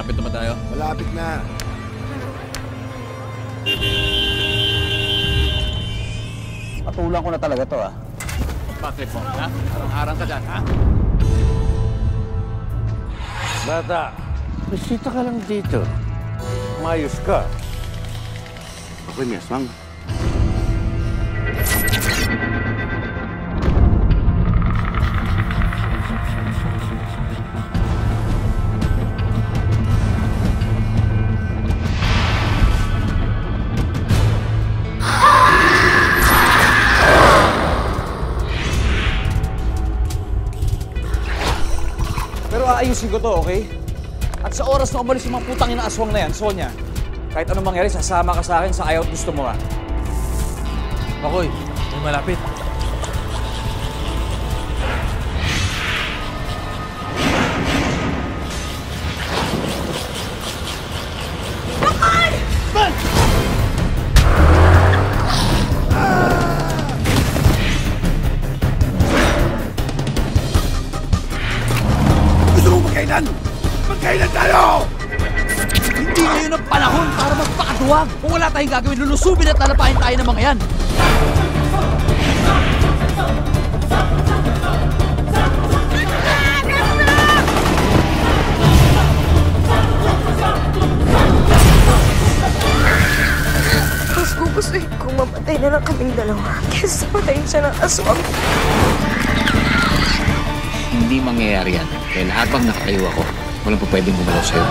Malapit naman tayo. Malapit na. Patulang ko na talaga to ah. Patrick mo, ha? Harang-harang ka dyan, ha? Bata, bisita ka lang dito. Mayos ka. Ako'y may Pero aayusin ko to, okay? At sa oras na umalis yung mga putang ina aswang na yan, Sonia, kahit anong mangyari, sasama ka sa akin sa ayaw gusto mo ah. Bakoy, may malapit. Magkainan? Magkainan tayo! Hindi ngayon ang panahon para magpakaduwag. Kung wala tayong gagawin, lulusubin at lalapahin tayo ng mga yan. Mas gugustuhin kong mamatay na lang kaming dalawa kaysa patayin siya ng aswang. Mangyayari yan. Dahil habang nakatayo ako, walang pa pwedeng gumalaw sa'yo.